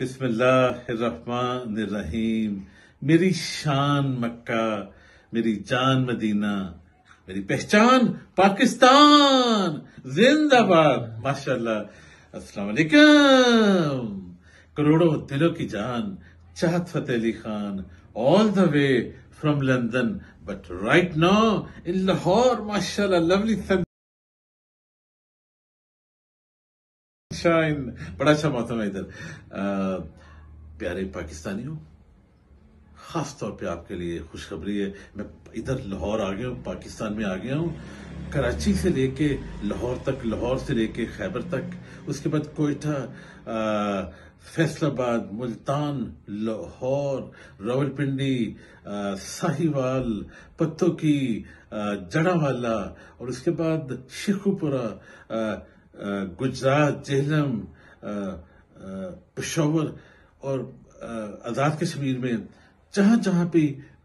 बिस्मिल्लाहिर्रहमानिर्रहीम मेरी शान मक्का मेरी जान मदीना मेरी पहचान पाकिस्तान जिंदाबाद माशाल्लाह अस्सलाम वालेकुम करोड़ों दिलों की जान Chahat Fateh Ali Khan all the way from London but right now in Lahore माशाल्लाह लवली शाइन बड़ा अच्छा मौसम है इधर। प्यारे पाकिस्तानियों खास तौर पे आपके लिए खुशखबरी है। मैं इधर लाहौर आ गया हूँ, पाकिस्तान में आ गया हूँ। कराची से लेके लाहौर तक, लाहौर से लेके खैबर तक, उसके बाद कोयटा फैसलाबाद, मुल्तान, लाहौर, रावलपिंडी साहिवाल, पत्तों की जड़ावाला, और उसके बाद शेखुपुरा गुजरात, जेहलम पेशावर और आज़ाद कश्मीर में जहाँ जहाँ पे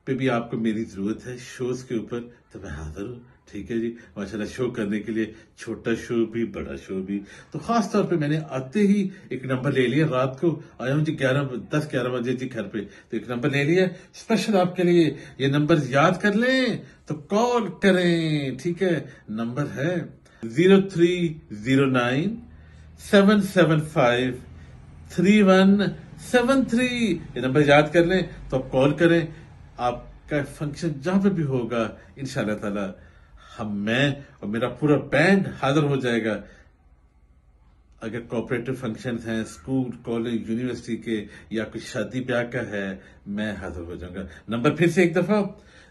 पे भी आपको मेरी ज़रूरत है, शोज़ के ऊपर तो मैं हाजिर हूँ। ठीक है जी? माशाल्लाह, शो करने के लिए छोटा शो भी, बड़ा शो भी। तो खास तौर पे मैंने आते ही एक नंबर ले लिया। रात को आया हूँ जी ग्यारह दस, ग्यारह बजे जी घर पे। तो एक नंबर ले लिया। स्पेशल आपके लिए ये नंबर याद कर लें तो कॉल करें। ठीक है? नंबर है zero three zero nine seven seven five three one seven three ये नंबर याद कर लें तो आप कॉल करें। आपका फ़ंक्शन जहाँ पे भी होगा, इंशाल्लाह ताला, हम, मैं और मेरा पूरा बैंड हाजिर हो जाएगा। अगर कोऑपरेटिव फ़ंक्शन हैं स्कूल कॉलेज यूनिवर्सिटी के, या कुछ शादी ब्याह का है, मैं हाजिर हो जाऊँगा। नंबर फिर से एक दफ़ा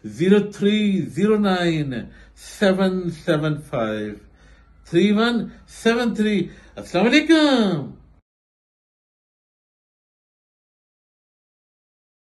zero three zero nine seven seven five three one seven three अस्सलाम वालेकुम